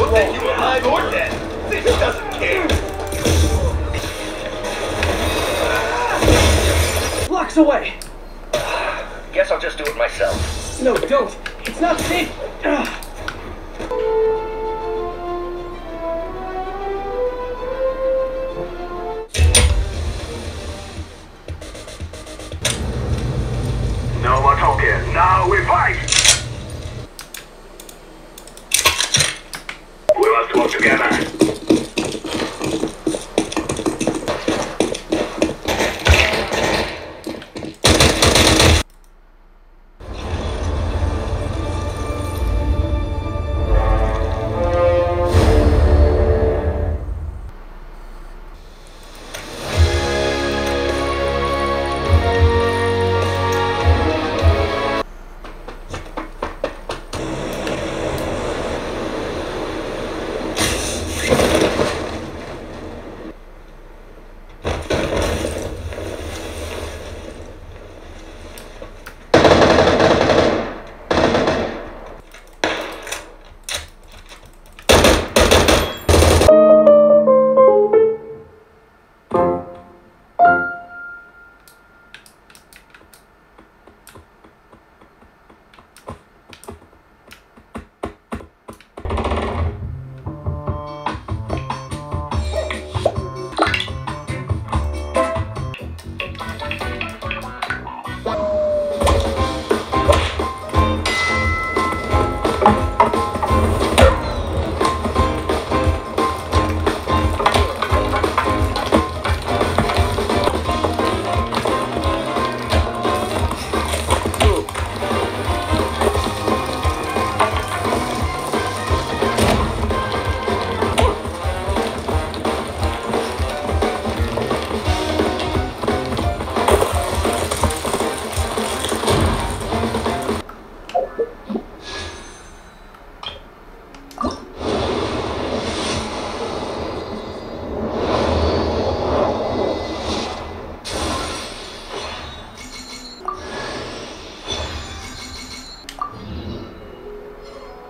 What that you alive or dead? This doesn't care. Blocks away. Guess I'll just do it myself. No, don't. It's not safe. Ugh. No more talking. Now we fight! together.「